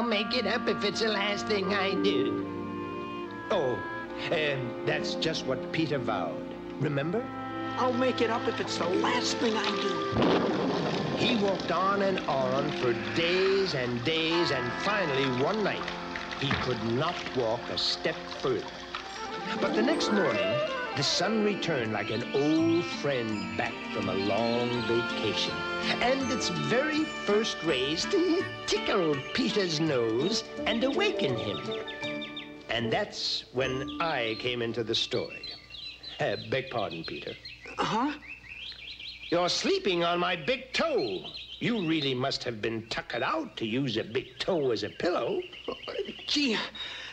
I'll make it up if it's the last thing I do. Oh, and that's just what Peter vowed. Remember? I'll make it up if it's the last thing I do. He walked on and on for days and days, and finally, one night, he could not walk a step further. But the next morning, the sun returned like an old friend back from a long vacation. And its very first rays tickled Peter's nose and awakened him. And that's when I came into the story. Uh, beg pardon, Peter. Uh huh? You're sleeping on my big toe. You really must have been tuckered out to use a big toe as a pillow. Gee,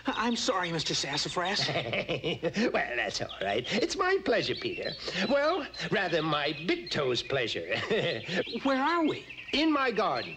I'm sorry, Mr. Sassafrass. well, that's all right. It's my pleasure, Peter. Well, rather my big toe's pleasure. Where are we? In my garden.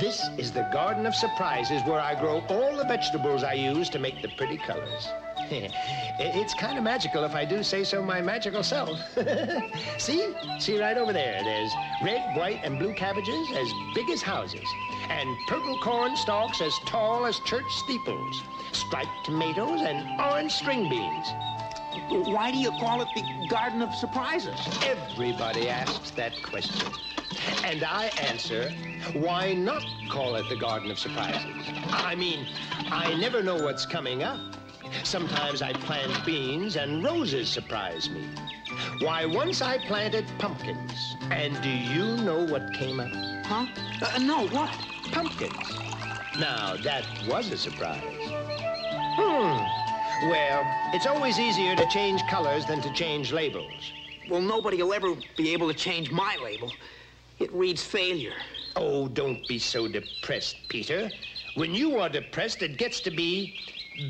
This is the Garden of Surprises where I grow all the vegetables I use to make the pretty colors. it's kind of magical if I do say so my magical self. See? See right over there. There's red, white, and blue cabbages as big as houses, and purple corn stalks as tall as church steeples, striped tomatoes, and orange string beans. Why do you call it the Garden of Surprises? Everybody asks that question. And I answer, why not call it the Garden of Surprises? I mean, I never know what's coming up. Sometimes I plant beans and roses surprise me. Why, once I planted pumpkins. And do you know what came up? Huh? Uh, no, what? Pumpkins. Now, that was a surprise. Hmm. Well, it's always easier to change colors than to change labels. Well, nobody will ever be able to change my label. It reads failure. Oh, don't be so depressed, Peter. When you are depressed, it gets to be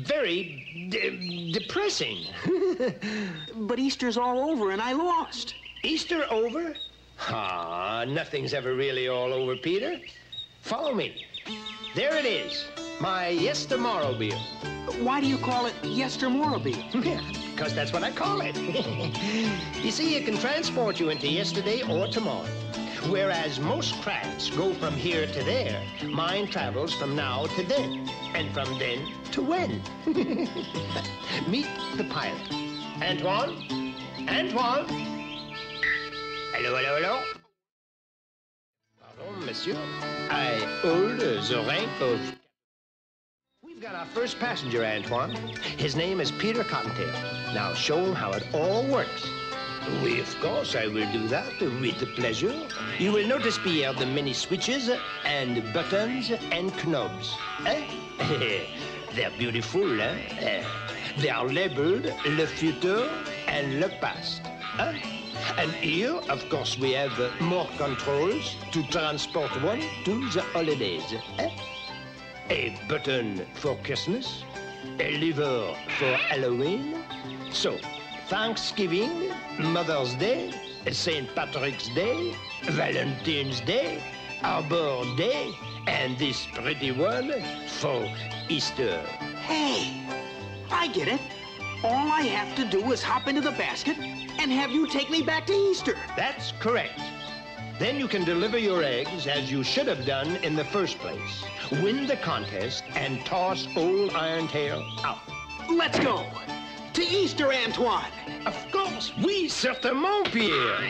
very de depressing. but Easter's all over and I lost. Easter over? Ah, nothing's ever really all over, Peter. Follow me. There it is, my yestermorrowbile. Why do you call it yestermorrowbile? Yeah, because that's what I call it. you see, it can transport you into yesterday or tomorrow. Whereas most crafts go from here to there, mine travels from now to then, and from then to when. Meet the pilot. Antoine? Antoine? Hello, hello, hello? Pardon, monsieur. I hold the rank of... We've got our first passenger, Antoine. His name is Peter Cottontail. Now show him how it all works. Oui, of course, I will do that with pleasure. You will notice, Pierre, the many switches and buttons and knobs. Eh? They're beautiful, eh? They are labeled Le Futur and Le Past. Eh? And here, of course, we have more controls to transport one to the holidays. Eh? A button for Christmas, a lever for Halloween. So, Thanksgiving, Mother's Day, St. Patrick's Day, Valentine's Day, Arbor Day, and this pretty one for Easter. Hey, I get it. All I have to do is hop into the basket and have you take me back to Easter. That's correct. Then you can deliver your eggs as you should have done in the first place. Win the contest and toss old Irontail out. Let's go. To Easter, Antoine. Of course, oui, certainement, Pierre.